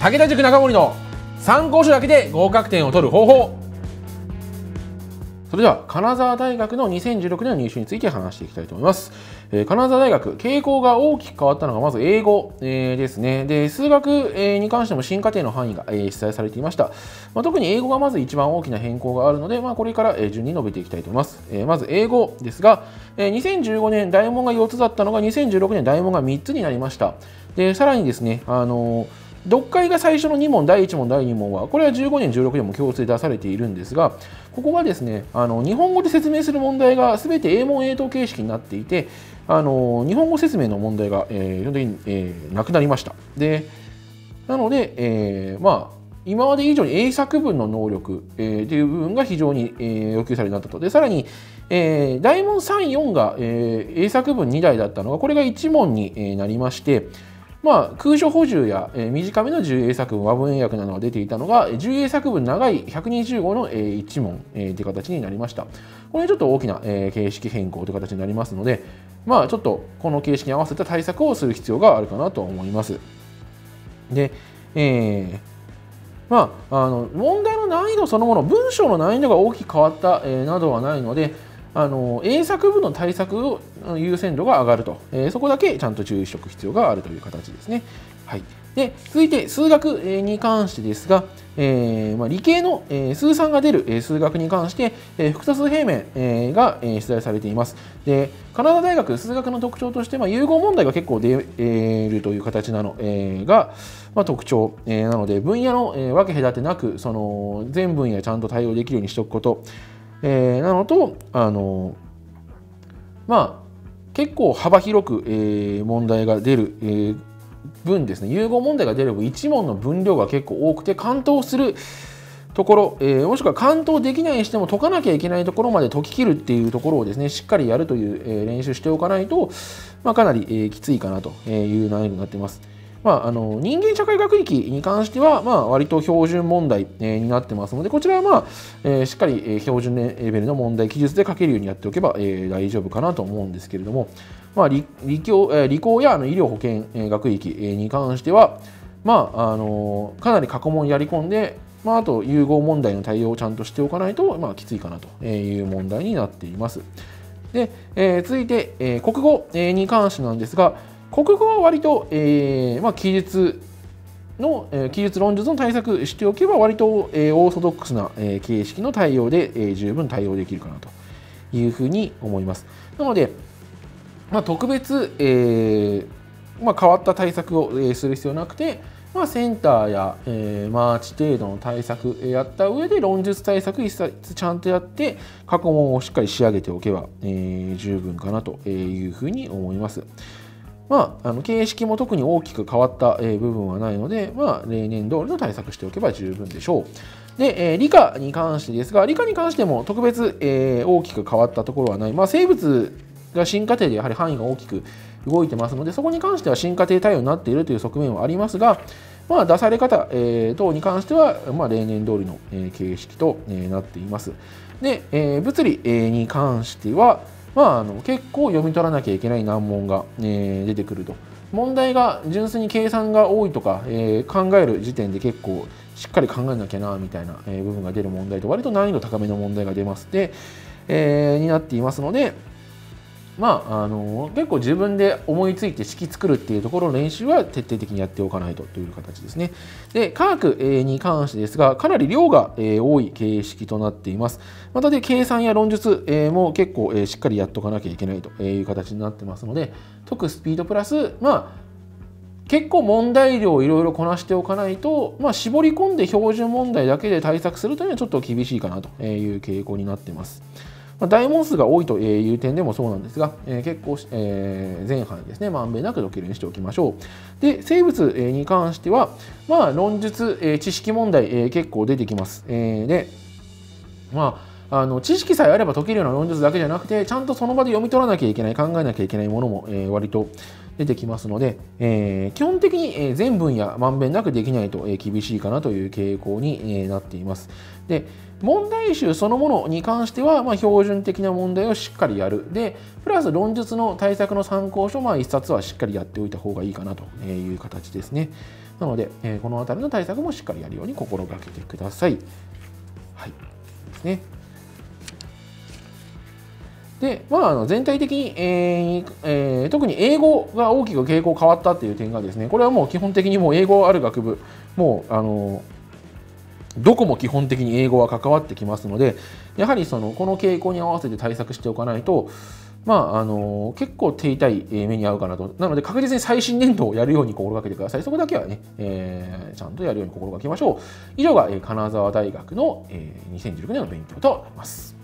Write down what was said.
武田塾中森の参考書だけで合格点を取る方法それでは金沢大学の2016年の入試について話していきたいと思います。えー、金沢大学、傾向が大きく変わったのがまず英語、えー、ですね。で、数学、えー、に関しても新課程の範囲が、えー、記載されていました。まあ、特に英語がまず一番大きな変更があるので、まあ、これから、えー、順に述べていきたいと思います。えー、まず英語ですが、えー、2015年大問が4つだったのが2016年大問が3つになりました。で、さらにですね、あのー読解が最初の2問、第1問、第2問は、これは15年、16年も共通で出されているんですが、ここがですね、あの日本語で説明する問題がすべて英問、英答形式になっていて、あの日本語説明の問題が、えー、基本的に、えー、なくなりました。でなので、えー、まあ、今まで以上に英作文の能力、えー、という部分が非常に、えー、要求されるようになったと。で、さらに、えー、大問3、4が、えー、英作文2題だったのが、これが1問に、えー、なりまして、まあ、空所補充や、えー、短めの重英作文、和文英訳などが出ていたのが、重英作文長い125の、えー、1問、えー、という形になりました。これちょっと大きな、えー、形式変更という形になりますので、まあ、ちょっとこの形式に合わせた対策をする必要があるかなと思います。で、えー、まあ、あの問題の難易度そのもの、文章の難易度が大きく変わった、えー、などはないので、あの英作文の対策の優先度が上がると、えー、そこだけちゃんと注意しておく必要があるという形ですね。はい、で続いて数学に関してですが、えーまあ、理系の、数算が出る、数学に関して、え、複数平面、が、出題されています。でカナダ大学数学の特徴として、まあ、融合問題が結構出るという形なの、えー、が、まあ、特徴、え、なので分野の、え、分け隔てなくその全分野ちゃんと対応できるようにしておくこと、えー、なのとあのまあ結構幅広く、えー、問題が出る、えー、分ですね融合問題が出る分1問の分量が結構多くて完登するところ、えー、もしくは完登できないにしても解かなきゃいけないところまで解ききるっていうところをですねしっかりやるという、えー、練習しておかないと、まあ、かなり、えー、きついかなという難易度になっています。まあ、あの人間社会学域に関しては、まあ、割と標準問題、えー、になってますので、こちらは、まあえー、しっかり、え、標準レベルの問題記述で書けるようにやっておけば、えー、大丈夫かなと思うんですけれども、まあ、理理教えー、理工やあの医療保険学域に関しては、まああのかなり過去問やり込んで、まあ、あと融合問題の対応をちゃんとしておかないと、まあ、きついかなという問題になっています。でえー、続いて、えー、国語に関してなんですが、国語は割と、えーまあ、記述の、えー、記述論述の対策しておけば割と、えー、オーソドックスな、えー、形式の対応で、えー、十分対応できるかなというふうに思います。なので、まあ、特別、えーまあ、変わった対策を、えー、する必要なくて、まあ、センターや、えー、マーチ程度の対策やった上で論述対策一冊ちゃんとやって過去問をしっかり仕上げておけば、えー、十分かなというふうに思います。まあ、あの形式も特に大きく変わったえ部分はないので、まあ、例年通りの対策しておけば十分でしょう。で、えー、理科に関してですが、理科に関しても特別、えー、大きく変わったところはない。まあ、生物が進化程でやはり範囲が大きく動いてますので、そこに関しては進化程対応になっているという側面はありますが、まあ、出され方、えー、等に関しては、まあ、例年通りの、えー、形式と、えー、なっています。で、えー、物理、えー、に関しては、まあ、あの結構読み取らなきゃいけない難問が、えー、出てくると。問題が純粋に計算が多いとか、えー、考える時点で結構しっかり考えなきゃなみたいな、え部分が出る問題と割と難易度高めの問題が出ますで、えー、になっていますので、まあ、あの結構自分で思いついて式作るっていうところの練習は徹底的にやっておかないとという形ですね。で、科学に関してですが、かなり量が多い形式となっています。またで、計算や論述も結構しっかりやっておかなきゃいけないという形になってますので、解くスピードプラス、まあ、結構問題量をいろいろこなしておかないと、まあ、絞り込んで標準問題だけで対策するというのはちょっと厳しいかなという傾向になってます。まあ、大問数が多いという点でもそうなんですが、えー、結構、えー、前半ですね、まんべんなく解けるようにしておきましょう。で、生物に関しては、まあ、論述、えー、知識問題、えー、結構出てきます。えー、で、まあ、あの知識さえあれば解けるような論述だけじゃなくてちゃんとその場で読み取らなきゃいけない考えなきゃいけないものも、えー、割と出てきますので、えー、基本的に、え全分野まんべんなくできないと、え厳しいかなという傾向に、えなっています。で問題集そのものに関しては、まあ、標準的な問題をしっかりやる。で、プラス論述の対策の参考書、まあ、1冊はしっかりやっておいた方がいいかなという形ですね。なので、え、この辺りの対策もしっかりやるように心がけてください。はい。ですね。で、まあ、あの全体的に、えーえー、特に英語が大きく傾向変わったっていう点がですね、これはもう基本的にもう英語ある学部、もう、あのどこも基本的に英語は関わってきますので、やはりそのこの傾向に合わせて対策しておかないと、まあ、あの結構手痛い目に遭うかなと。なので確実に最新年度をやるように心がけてください。そこだけはね、えー、ちゃんとやるように心がけましょう。以上が、え、金沢大学の、えー、2016年の勉強となります。